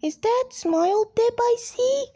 Is that Smile Dip I see?